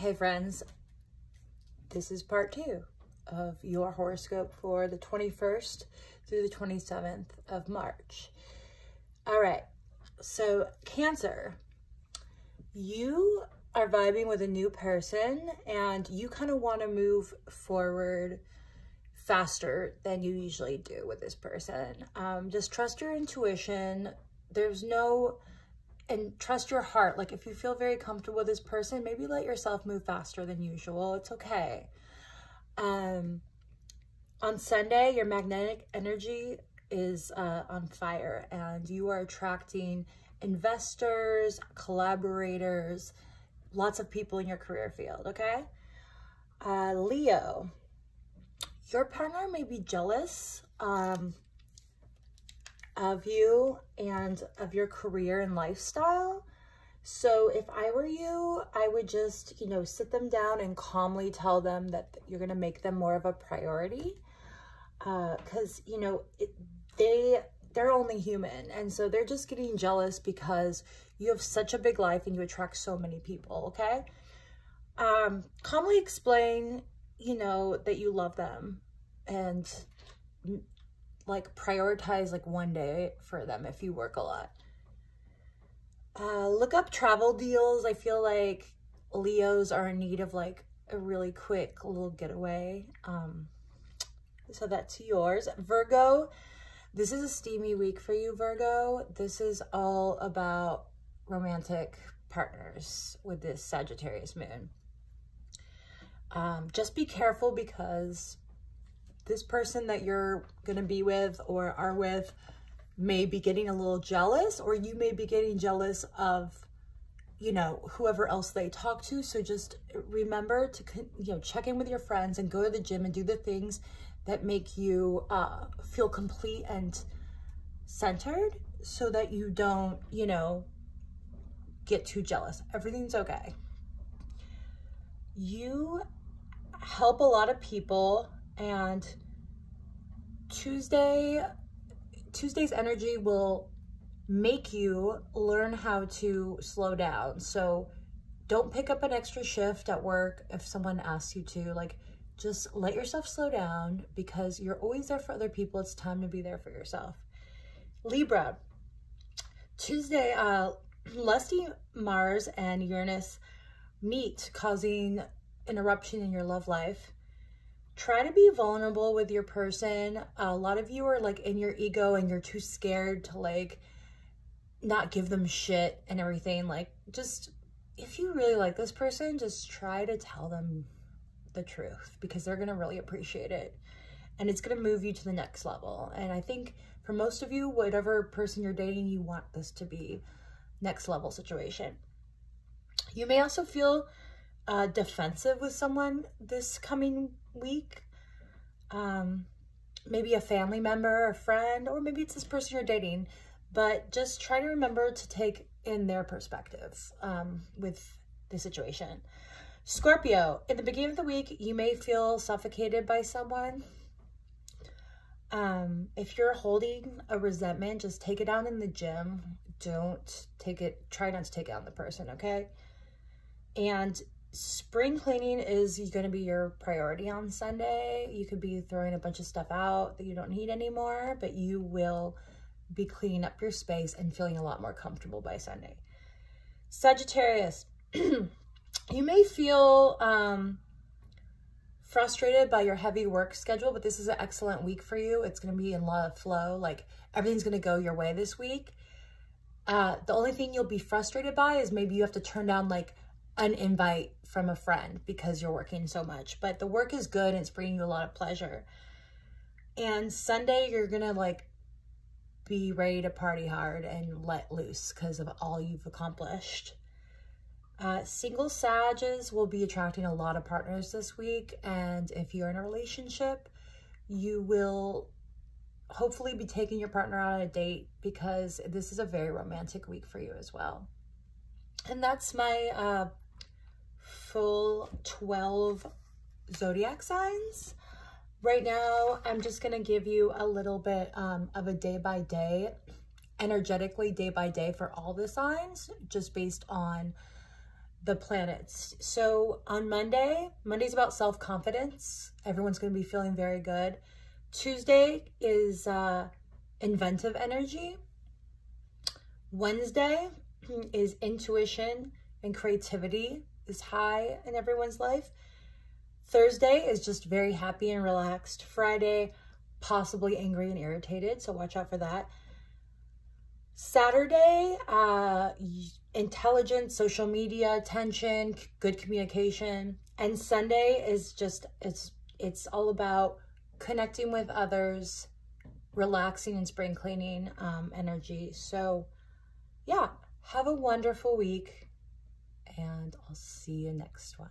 Hey friends, this is part two of your horoscope for the 21st through the 27th of March. All right, so Cancer, you are vibing with a new person and you kind of want to move forward faster than you usually do with this person. Um, just trust your intuition. There's no and trust your heart. Like if you feel very comfortable with this person, maybe let yourself move faster than usual. It's okay. Um, on Sunday, your magnetic energy is uh, on fire and you are attracting investors, collaborators, lots of people in your career field, okay? Uh, Leo, your partner may be jealous. Um, of you and of your career and lifestyle. So if I were you, I would just, you know, sit them down and calmly tell them that you're going to make them more of a priority. Because, uh, you know, it, they, they're only human. And so they're just getting jealous because you have such a big life and you attract so many people, okay? Um, calmly explain, you know, that you love them and like prioritize like one day for them if you work a lot. Uh, look up travel deals. I feel like Leos are in need of like a really quick little getaway. Um, so that's yours. Virgo, this is a steamy week for you, Virgo. This is all about romantic partners with this Sagittarius moon. Um, just be careful because this person that you're going to be with or are with may be getting a little jealous or you may be getting jealous of you know whoever else they talk to. So just remember to you know check in with your friends and go to the gym and do the things that make you uh, feel complete and centered so that you don't you know get too jealous. Everything's okay. You help a lot of people and Tuesday, Tuesday's energy will make you learn how to slow down. So don't pick up an extra shift at work if someone asks you to. Like, just let yourself slow down because you're always there for other people. It's time to be there for yourself. Libra, Tuesday, uh, lusty Mars and Uranus meet, causing an eruption in your love life try to be vulnerable with your person. a lot of you are like in your ego and you're too scared to like not give them shit and everything. Like just if you really like this person, just try to tell them the truth because they're going to really appreciate it. And it's going to move you to the next level. And I think for most of you, whatever person you're dating, you want this to be next level situation. You may also feel uh, defensive with someone this coming week. Um, maybe a family member, a friend, or maybe it's this person you're dating. But just try to remember to take in their perspective um, with the situation. Scorpio, in the beginning of the week, you may feel suffocated by someone. Um, if you're holding a resentment, just take it out in the gym. Don't take it, try not to take it on the person, okay? And spring cleaning is going to be your priority on Sunday. You could be throwing a bunch of stuff out that you don't need anymore, but you will be cleaning up your space and feeling a lot more comfortable by Sunday. Sagittarius, you may feel um, frustrated by your heavy work schedule, but this is an excellent week for you. It's going to be in a lot of flow. Like everything's going to go your way this week. Uh, the only thing you'll be frustrated by is maybe you have to turn down like an invite from a friend because you're working so much. But the work is good and it's bringing you a lot of pleasure. And Sunday, you're going to like be ready to party hard and let loose because of all you've accomplished. Uh, single Sages will be attracting a lot of partners this week. And if you're in a relationship, you will hopefully be taking your partner out on a date because this is a very romantic week for you as well. And that's my uh, full 12 zodiac signs. Right now, I'm just going to give you a little bit um, of a day by day, energetically day by day for all the signs, just based on the planets. So on Monday, Monday's about self-confidence. Everyone's going to be feeling very good. Tuesday is uh, inventive energy. Wednesday is intuition and creativity is high in everyone's life. Thursday is just very happy and relaxed. Friday, possibly angry and irritated, so watch out for that. Saturday, uh, intelligence, social media, attention, good communication. And Sunday is just, it's, it's all about connecting with others, relaxing and spring cleaning um, energy. So yeah, have a wonderful week and I'll see you next one.